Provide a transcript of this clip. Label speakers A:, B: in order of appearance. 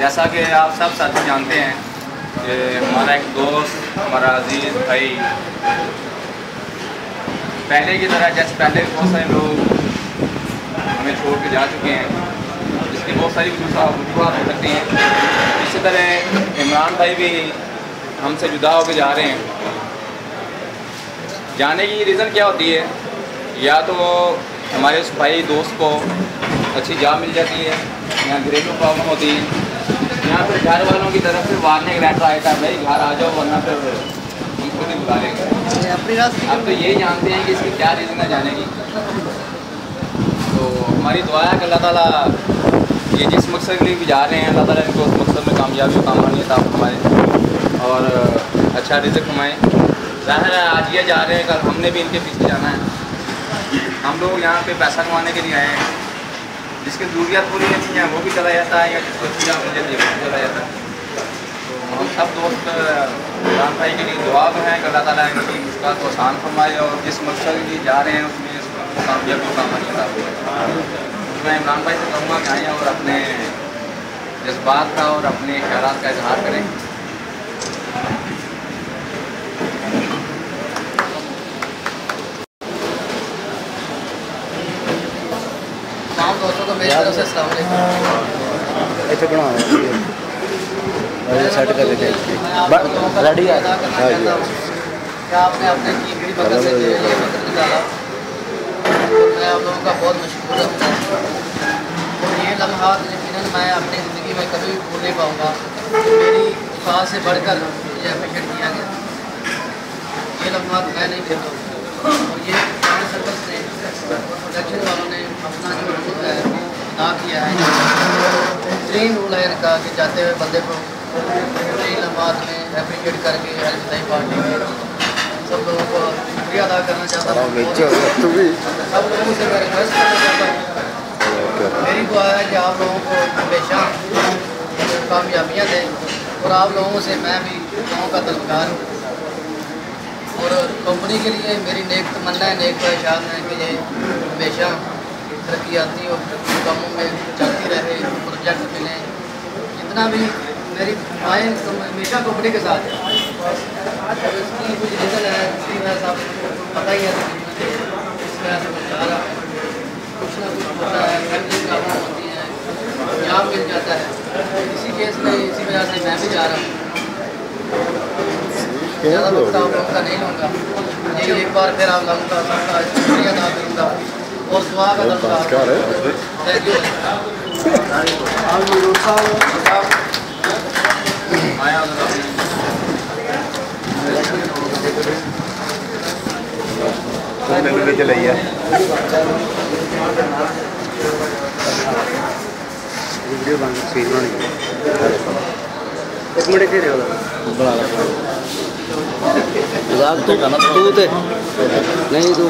A: जैसा कि आप सब साथी जानते हैं कि हमारा एक दोस्त, हमारा अज़ीज़ भाई, पहले की तरह, जैसे पहले बहुत सारे लोग हमें छोड़ के जा चुके हैं, जिसकी बहुत सारी वजूहत हो सकती हैं। इसी तरह इमरान भाई भी हमसे जुदा होकर जा रहे हैं। जाने की रीज़न क्या होती है? या तो हमारे उस भाई दोस्त को अच्छी जॉब मिल जाती है या घरेलू प्रॉब्लम होती है। यहाँ फिर घर वालों की तरफ़ से वार्निंग लेटर आया था भाई घर आ जाओ वरना फिर हम खुद ही बुला लेंगे। आप तो यही जानते हैं कि इसकी क्या रीज़न है जाने की। तो हमारी दुआ है कि अल्लाह ताला ये जिस मकसद के लिए भी जा रहे हैं, अल्लाह ताला इनको उस मकसद में कामयाबी कामरानी अता फरमाए और अच्छा रिजक कमाएँ ज़ाहिर है, आज ये जा रहे हैं कल हमने भी इनके पीछे जाना है। हम लोग यहाँ पे पैसा कमाने के लिए आए हैं। जिसकी ज़रूरियात पूरी नहीं है वो भी चला जाता है, या जिसको चला जाता है। तो हम सब दोस्त इमरान भाई के लिए दुआ में हैं कि अल्लाह ताला इनकी मुश्किल को आसान फरमाए और जिस मकसद के लिए जा रहे हैं, उसमें इसको कामयाबी मैं इमरान भाई से कहूँगा कि और अपने जज्बात का और अपने ख्याल का इजहार करें।
B: दोस्तों को मेरी तरफ़ से
C: सेट कर लेते हैं।
B: ख्वाह से बढ़कर मुझे अप्रिशिएट किया गया। ये लम्हात मैं नहीं भूलता और ये फ्रेंड सर्कल्स ने प्रोडक्शन वालों ने अपना जो रूल है वो अदा किया है। बेहतरीन रूल है इनका कि जाते हुए बंदे को लम्हात में अप्रिशिएट करके हेल्प सही पार्टी में। सब लोगों को शुक्रिया अदा करना चाहता हूँ।
C: तू भी।
B: सब लोगों से मैं रिक्वेस्ट करना चाहता हूँ। मेरी दुआ है कि आप लोगों को हमेशा कामयाबियाँ दें। और आप लोगों से मैं भी गाँव का तलकार हूँ। और कंपनी के लिए मेरी नेक तमन्ना है, नेक ख्वाहिशात हैं कि ये हमेशा तरक्याती और कामों में चलती रहे प्रोजेक्ट मिले। जितना भी मेरी आए तो हमेशा कंपनी के साथ है। और इसकी कुछ रीज़न है, इसकी वजह से आपको पता ही है इस वजह से मैं जा रहा हूँ। कुछ ना कुछ होता है फैमिली प्रॉब्लम होती है जॉब मिल जाता है। इसी केस में वजह से मैं भी जा रहा हूँ। ज़्यादा वक्त आप लोगों। का नहीं लूँगा। ये एक बार फिर आप लोगों का सबका शुक्रिया अदा करूँगा। और दुआ का दरकार थैंक यू।
C: है वीडियो बन सीन तू ते नहीं तू